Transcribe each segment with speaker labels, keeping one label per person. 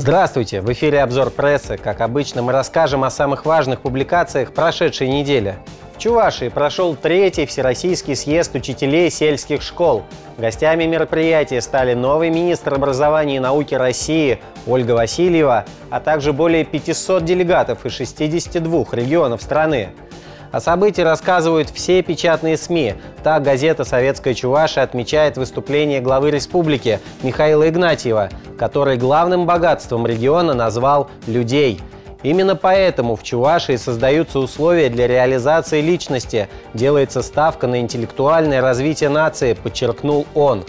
Speaker 1: Здравствуйте! В эфире обзор прессы. Как обычно, мы расскажем о самых важных публикациях прошедшей недели. В Чувашии прошел третий Всероссийский съезд учителей сельских школ. Гостями мероприятия стали новый министр образования и науки России Ольга Васильева, а также более 500 делегатов из 62 регионов страны. О событии рассказывают все печатные СМИ. Так газета «Советская Чуваша» отмечает выступление главы республики Михаила Игнатьева, который главным богатством региона назвал «людей». Именно поэтому в Чувашии создаются условия для реализации личности, делается ставка на интеллектуальное развитие нации, подчеркнул он.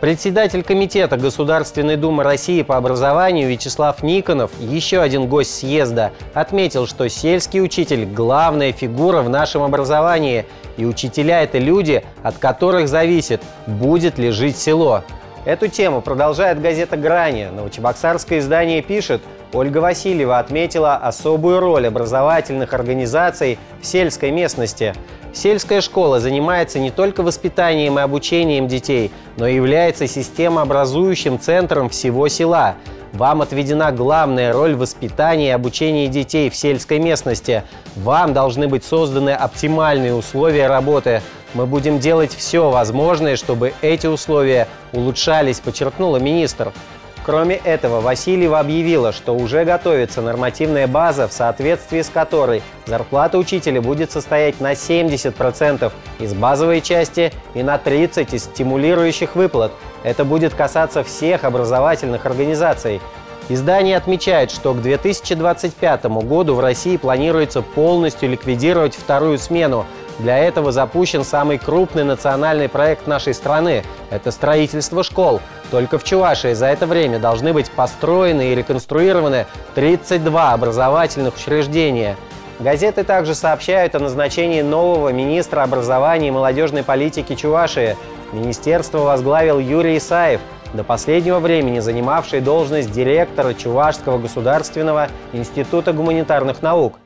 Speaker 1: Председатель Комитета Государственной Думы России по образованию Вячеслав Никонов, еще один гость съезда, отметил, что сельский учитель – главная фигура в нашем образовании, и учителя – это люди, от которых зависит, будет ли жить село. Эту тему продолжает газета «Грани». Новочебоксарское издание пишет, Ольга Васильева отметила особую роль образовательных организаций в сельской местности. Сельская школа занимается не только воспитанием и обучением детей, но и является системообразующим центром всего села. Вам отведена главная роль в воспитании и обучении детей в сельской местности. Вам должны быть созданы оптимальные условия работы. Мы будем делать все возможное, чтобы эти условия улучшались, подчеркнула министр. Кроме этого, Васильева объявила, что уже готовится нормативная база, в соответствии с которой зарплата учителя будет состоять на 70% из базовой части и на 30% из стимулирующих выплат. Это будет касаться всех образовательных организаций. Издание отмечает, что к 2025 году в России планируется полностью ликвидировать вторую смену, для этого запущен самый крупный национальный проект нашей страны – это строительство школ. Только в Чувашии за это время должны быть построены и реконструированы 32 образовательных учреждения. Газеты также сообщают о назначении нового министра образования и молодежной политики Чувашии. Министерство возглавил Юрий Исаев, до последнего времени занимавший должность директора Чувашского государственного института гуманитарных наук.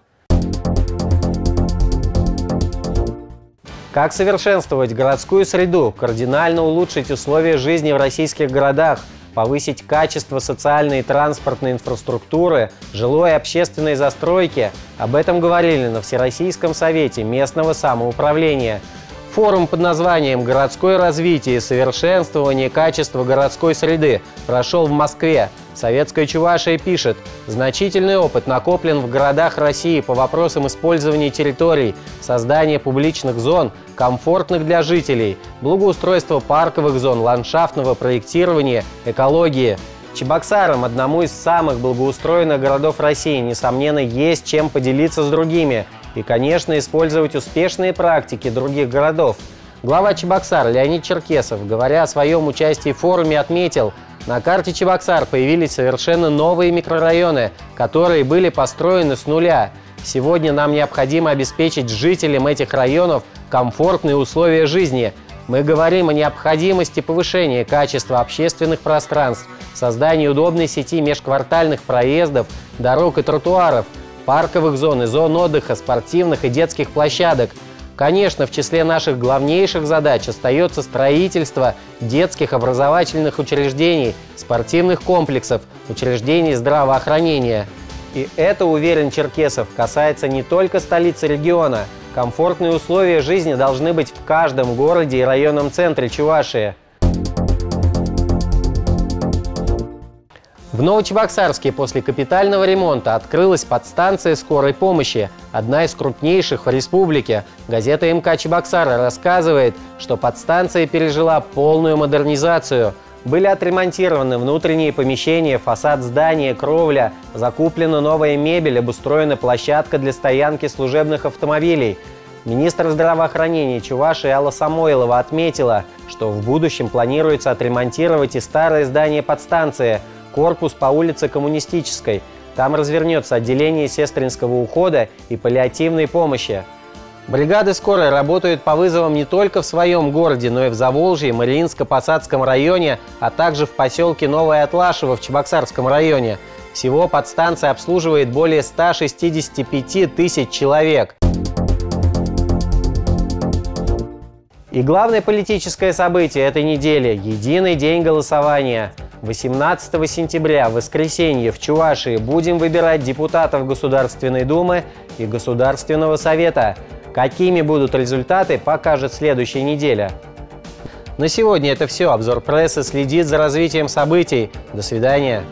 Speaker 1: Как совершенствовать городскую среду, кардинально улучшить условия жизни в российских городах, повысить качество социальной и транспортной инфраструктуры, жилой и общественной застройки. Об этом говорили на Всероссийском совете местного самоуправления – Форум под названием «Городское развитие и совершенствование качества городской среды» прошел в Москве. Советская Чувашия пишет, значительный опыт накоплен в городах России по вопросам использования территорий, создания публичных зон, комфортных для жителей, благоустройства парковых зон, ландшафтного проектирования, экологии. Чебоксарам, одному из самых благоустроенных городов России, несомненно, есть чем поделиться с другими – и, конечно, использовать успешные практики других городов. Глава Чебоксар Леонид Черкесов, говоря о своем участии в форуме, отметил, на карте Чебоксар появились совершенно новые микрорайоны, которые были построены с нуля. Сегодня нам необходимо обеспечить жителям этих районов комфортные условия жизни. Мы говорим о необходимости повышения качества общественных пространств, создания удобной сети межквартальных проездов, дорог и тротуаров – парковых зон и зон отдыха, спортивных и детских площадок. Конечно, в числе наших главнейших задач остается строительство детских образовательных учреждений, спортивных комплексов, учреждений здравоохранения. И это, уверен Черкесов, касается не только столицы региона. Комфортные условия жизни должны быть в каждом городе и районном центре Чувашии. В Новочебоксарске после капитального ремонта открылась подстанция скорой помощи, одна из крупнейших в республике. Газета МК Чебоксара рассказывает, что подстанция пережила полную модернизацию. Были отремонтированы внутренние помещения, фасад здания, кровля, закуплена новая мебель, обустроена площадка для стоянки служебных автомобилей. Министр здравоохранения Чуваши Алла Самойлова отметила, что в будущем планируется отремонтировать и старое здание подстанции – корпус по улице Коммунистической. Там развернется отделение сестринского ухода и паллиативной помощи. Бригады скорой работают по вызовам не только в своем городе, но и в Заволжье, Мариинско-Посадском районе, а также в поселке Новое Атлашево в Чебоксарском районе. Всего подстанция обслуживает более 165 тысяч человек. И главное политическое событие этой недели – единый день голосования – 18 сентября, в воскресенье, в Чувашии будем выбирать депутатов Государственной Думы и Государственного Совета. Какими будут результаты, покажет следующая неделя. На сегодня это все. Обзор прессы следит за развитием событий. До свидания.